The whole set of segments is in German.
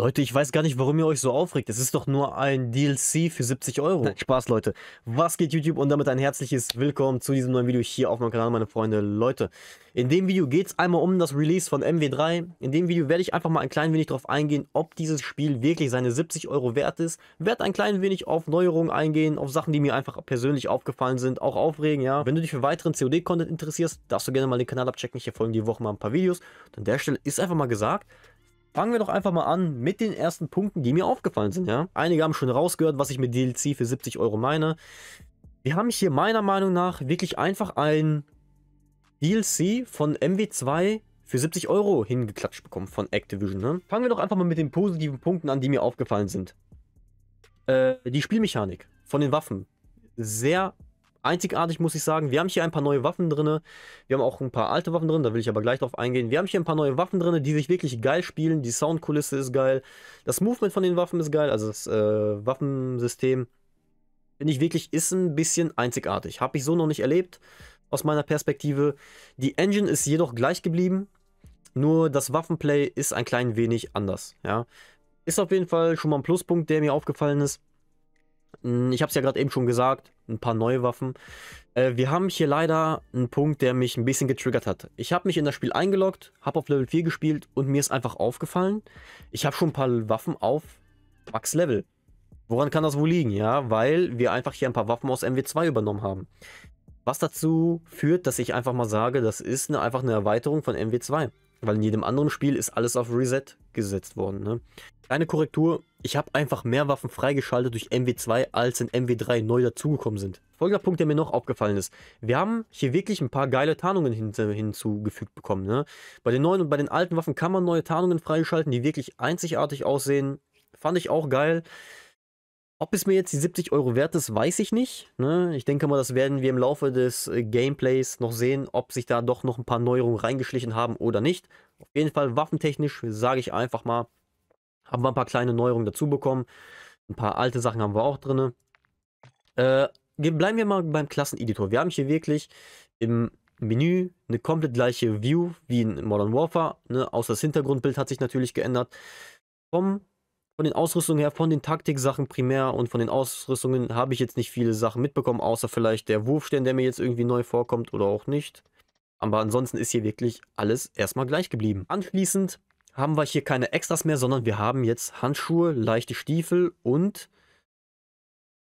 Leute, ich weiß gar nicht, warum ihr euch so aufregt. Es ist doch nur ein DLC für 70 Euro. Spaß, Leute. Was geht YouTube? Und damit ein herzliches Willkommen zu diesem neuen Video hier auf meinem Kanal, meine Freunde. Leute, in dem Video geht es einmal um das Release von MW3. In dem Video werde ich einfach mal ein klein wenig darauf eingehen, ob dieses Spiel wirklich seine 70 Euro wert ist. Werde ein klein wenig auf Neuerungen eingehen, auf Sachen, die mir einfach persönlich aufgefallen sind, auch aufregen, ja. Wenn du dich für weiteren COD-Content interessierst, darfst du gerne mal den Kanal abchecken. Hier folgen die Woche mal ein paar Videos. Und an der Stelle ist einfach mal gesagt, Fangen wir doch einfach mal an mit den ersten Punkten, die mir aufgefallen sind, ja. Einige haben schon rausgehört, was ich mit DLC für 70 Euro meine. Wir haben hier meiner Meinung nach wirklich einfach ein DLC von MW2 für 70 Euro hingeklatscht bekommen von Activision. Ne? Fangen wir doch einfach mal mit den positiven Punkten an, die mir aufgefallen sind. Äh, die Spielmechanik von den Waffen. Sehr einzigartig, muss ich sagen. Wir haben hier ein paar neue Waffen drin. Wir haben auch ein paar alte Waffen drin, da will ich aber gleich drauf eingehen. Wir haben hier ein paar neue Waffen drin, die sich wirklich geil spielen. Die Soundkulisse ist geil. Das Movement von den Waffen ist geil. Also das äh, Waffensystem, finde ich wirklich, ist ein bisschen einzigartig. Habe ich so noch nicht erlebt, aus meiner Perspektive. Die Engine ist jedoch gleich geblieben. Nur das Waffenplay ist ein klein wenig anders. Ja. Ist auf jeden Fall schon mal ein Pluspunkt, der mir aufgefallen ist. Hm, ich habe es ja gerade eben schon gesagt, ein paar neue Waffen. Äh, wir haben hier leider einen Punkt, der mich ein bisschen getriggert hat. Ich habe mich in das Spiel eingeloggt, habe auf Level 4 gespielt und mir ist einfach aufgefallen, ich habe schon ein paar Waffen auf Max Level. Woran kann das wohl liegen? Ja, weil wir einfach hier ein paar Waffen aus MW2 übernommen haben. Was dazu führt, dass ich einfach mal sage, das ist eine, einfach eine Erweiterung von MW2. Weil in jedem anderen Spiel ist alles auf Reset gesetzt worden. Ne? Kleine Korrektur, ich habe einfach mehr Waffen freigeschaltet durch MW2, als in MW3 neu dazugekommen sind. Folgender Punkt, der mir noch aufgefallen ist. Wir haben hier wirklich ein paar geile Tarnungen hin, hinzugefügt bekommen. Ne? Bei den neuen und bei den alten Waffen kann man neue Tarnungen freischalten, die wirklich einzigartig aussehen. Fand ich auch geil. Ob es mir jetzt die 70 Euro wert ist, weiß ich nicht. Ne? Ich denke mal, das werden wir im Laufe des äh, Gameplays noch sehen, ob sich da doch noch ein paar Neuerungen reingeschlichen haben oder nicht. Auf jeden Fall waffentechnisch, sage ich einfach mal, haben wir ein paar kleine Neuerungen dazu bekommen. Ein paar alte Sachen haben wir auch drin. Äh, bleiben wir mal beim Klasseneditor. Wir haben hier wirklich im Menü eine komplett gleiche View wie in Modern Warfare. Ne? Außer das Hintergrundbild hat sich natürlich geändert. Vom von den Ausrüstungen her, von den Taktiksachen primär und von den Ausrüstungen habe ich jetzt nicht viele Sachen mitbekommen, außer vielleicht der Wurfstern, der mir jetzt irgendwie neu vorkommt oder auch nicht. Aber ansonsten ist hier wirklich alles erstmal gleich geblieben. Anschließend haben wir hier keine Extras mehr, sondern wir haben jetzt Handschuhe, leichte Stiefel und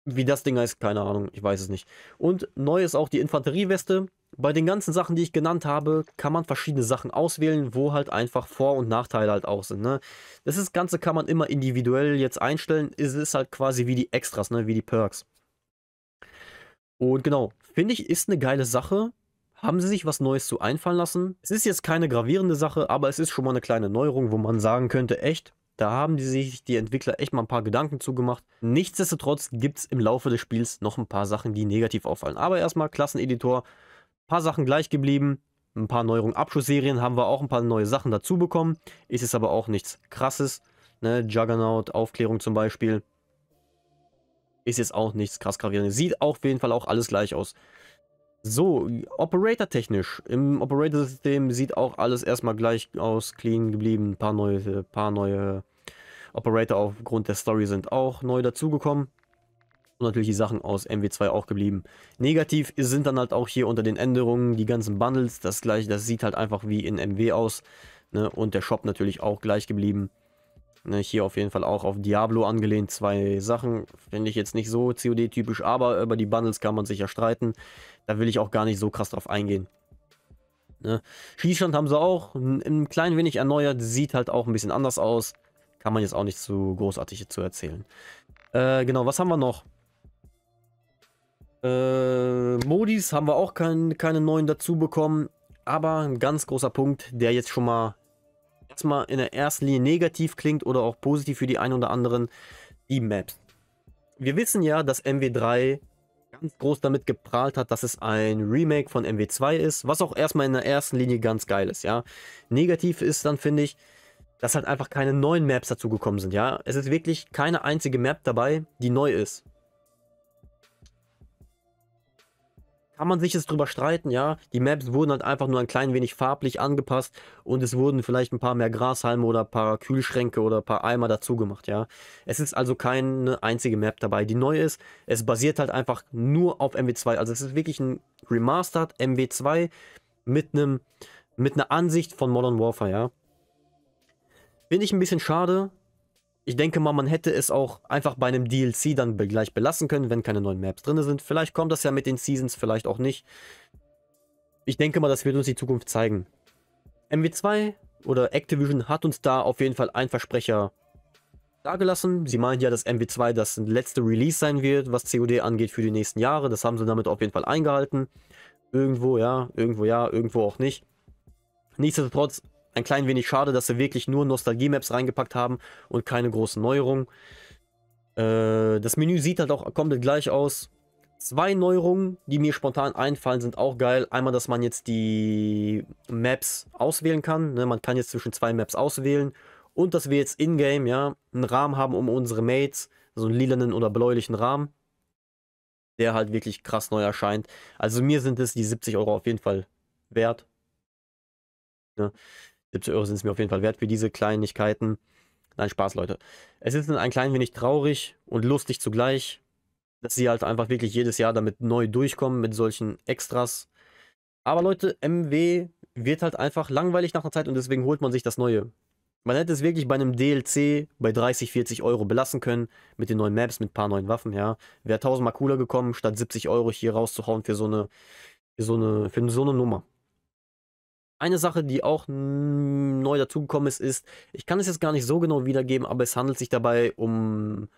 wie das Ding heißt, keine Ahnung, ich weiß es nicht. Und neu ist auch die Infanterieweste. Bei den ganzen Sachen, die ich genannt habe, kann man verschiedene Sachen auswählen, wo halt einfach Vor- und Nachteile halt auch sind. Ne? Das ist, Ganze kann man immer individuell jetzt einstellen. Es ist halt quasi wie die Extras, ne? wie die Perks. Und genau, finde ich, ist eine geile Sache. Haben sie sich was Neues zu einfallen lassen? Es ist jetzt keine gravierende Sache, aber es ist schon mal eine kleine Neuerung, wo man sagen könnte, echt, da haben die sich die Entwickler echt mal ein paar Gedanken zugemacht. Nichtsdestotrotz gibt es im Laufe des Spiels noch ein paar Sachen, die negativ auffallen. Aber erstmal Klasseneditor, paar Sachen gleich geblieben. Ein paar Neuerungen Abschussserien haben wir auch ein paar neue Sachen dazu bekommen. Ist es aber auch nichts krasses. Ne? Juggernaut, Aufklärung zum Beispiel. Ist jetzt auch nichts krass gravierendes. Sieht auf jeden Fall auch alles gleich aus. So, Operator-technisch. Im Operator-System sieht auch alles erstmal gleich aus, clean geblieben. Ein paar neue, paar neue Operator aufgrund der Story sind auch neu dazugekommen. Und natürlich die Sachen aus MW2 auch geblieben. Negativ sind dann halt auch hier unter den Änderungen die ganzen Bundles. Das gleiche, das sieht halt einfach wie in MW aus. Ne? Und der Shop natürlich auch gleich geblieben. Ne, hier auf jeden Fall auch auf Diablo angelehnt. Zwei Sachen finde ich jetzt nicht so COD-typisch, aber über die Bundles kann man sich ja streiten. Da will ich auch gar nicht so krass drauf eingehen. Ne? Schießstand haben sie auch ein, klein wenig erneuert. Sieht halt auch ein bisschen anders aus. Kann man jetzt auch nicht so großartig zu erzählen. Äh, genau, was haben wir noch? Äh, Modis haben wir auch kein, keine neuen dazu bekommen. Aber ein ganz großer Punkt, der jetzt schon mal erstmal in der ersten Linie negativ klingt oder auch positiv für die einen oder anderen, die Maps. Wir wissen ja, dass MW3 ganz groß damit geprahlt hat, dass es ein Remake von MW2 ist, was auch erstmal in der ersten Linie ganz geil ist, ja. Negativ ist dann, finde ich, dass halt einfach keine neuen Maps dazugekommen sind, ja. Es ist wirklich keine einzige Map dabei, die neu ist. Kann man sich jetzt drüber streiten, ja. Die Maps wurden halt einfach nur ein klein wenig farblich angepasst und es wurden vielleicht ein paar mehr Grashalme oder ein paar Kühlschränke oder ein paar Eimer dazu gemacht, ja. Es ist also keine einzige Map dabei, die neu ist. Es basiert halt einfach nur auf MW2. Also es ist wirklich ein Remastered MW2 mit einem mit einer Ansicht von Modern Warfare, ja. Finde ich ein bisschen schade, ich denke mal, man hätte es auch einfach bei einem DLC dann gleich belassen können, wenn keine neuen Maps drin sind. Vielleicht kommt das ja mit den Seasons, vielleicht auch nicht. Ich denke mal, das wird uns die Zukunft zeigen. MW2 oder Activision hat uns da auf jeden Fall ein Versprecher dargelassen. Sie meinen ja, dass MW2 das letzte Release sein wird, was COD angeht für die nächsten Jahre. Das haben sie damit auf jeden Fall eingehalten. Irgendwo ja, irgendwo ja, irgendwo auch nicht. Nichtsdestotrotz ein klein wenig schade, dass sie wirklich nur Nostalgie-Maps reingepackt haben und keine großen Neuerungen. Äh, das Menü sieht halt auch komplett gleich aus. Zwei Neuerungen, die mir spontan einfallen, sind auch geil. Einmal, dass man jetzt die Maps auswählen kann. Ne? Man kann jetzt zwischen zwei Maps auswählen. Und dass wir jetzt in-game ja, einen Rahmen haben um unsere Mates. So einen lilanen oder bläulichen Rahmen. Der halt wirklich krass neu erscheint. Also mir sind es die 70 Euro auf jeden Fall wert. Ne? 70 Euro sind es mir auf jeden Fall wert für diese Kleinigkeiten. Nein, Spaß, Leute. Es ist ein klein wenig traurig und lustig zugleich, dass sie halt einfach wirklich jedes Jahr damit neu durchkommen mit solchen Extras. Aber Leute, MW wird halt einfach langweilig nach einer Zeit und deswegen holt man sich das Neue. Man hätte es wirklich bei einem DLC bei 30, 40 Euro belassen können, mit den neuen Maps, mit ein paar neuen Waffen, ja. Wäre tausendmal cooler gekommen, statt 70 Euro hier rauszuhauen für so eine, für so eine, für so eine Nummer. Eine Sache, die auch neu dazugekommen ist, ist, ich kann es jetzt gar nicht so genau wiedergeben, aber es handelt sich dabei um,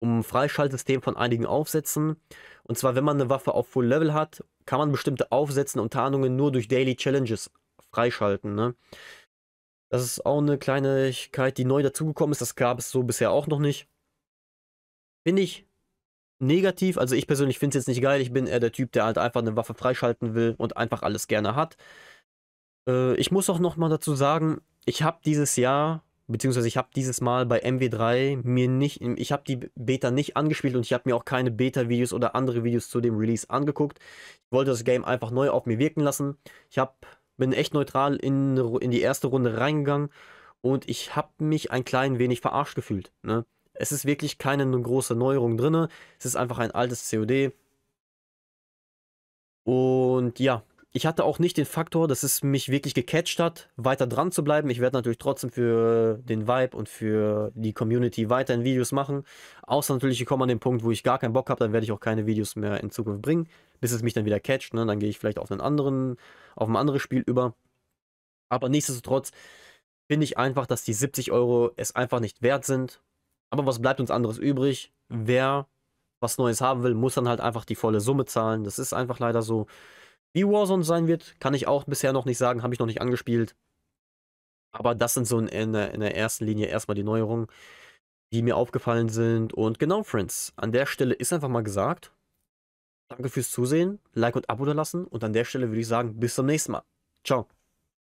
um Freischaltsystem von einigen Aufsätzen. Und zwar, wenn man eine Waffe auf Full Level hat, kann man bestimmte Aufsätze und Tarnungen nur durch Daily Challenges freischalten. Ne? Das ist auch eine Kleinigkeit, die neu dazugekommen ist. Das gab es so bisher auch noch nicht. Finde ich negativ. Also ich persönlich finde es jetzt nicht geil. Ich bin eher der Typ, der halt einfach eine Waffe freischalten will und einfach alles gerne hat. Äh, ich muss auch noch mal dazu sagen, ich habe dieses Jahr, beziehungsweise ich habe dieses Mal bei MW3 mir nicht, ich habe die Beta nicht angespielt und ich habe mir auch keine Beta-Videos oder andere Videos zu dem Release angeguckt. Ich wollte das Game einfach neu auf mir wirken lassen. Ich hab, bin echt neutral in, in die erste Runde reingegangen und ich habe mich ein klein wenig verarscht gefühlt. Ne? Es ist wirklich keine große Neuerung drin. Es ist einfach ein altes COD. Und ja, ich hatte auch nicht den Faktor, dass es mich wirklich gecatcht hat, weiter dran zu bleiben. Ich werde natürlich trotzdem für den Vibe und für die Community weiterhin Videos machen. Außer natürlich, ich komme an den Punkt, wo ich gar keinen Bock habe, dann werde ich auch keine Videos mehr in Zukunft bringen, bis es mich dann wieder catcht. Ne? Dann gehe ich vielleicht auf einen anderen, auf ein anderes Spiel über. Aber nichtsdestotrotz finde ich einfach, dass die 70 Euro es einfach nicht wert sind. Aber was bleibt uns anderes übrig? Wer was Neues haben will, muss dann halt einfach die volle Summe zahlen. Das ist einfach leider so. Wie Warzone sein wird, kann ich auch bisher noch nicht sagen, habe ich noch nicht angespielt. Aber das sind so in, in, der, in der ersten Linie erstmal die Neuerungen, die mir aufgefallen sind. Und genau, Friends, an der Stelle ist einfach mal gesagt. Danke fürs Zusehen, Like und Abo da lassen. Und an der Stelle würde ich sagen, bis zum nächsten Mal. Ciao.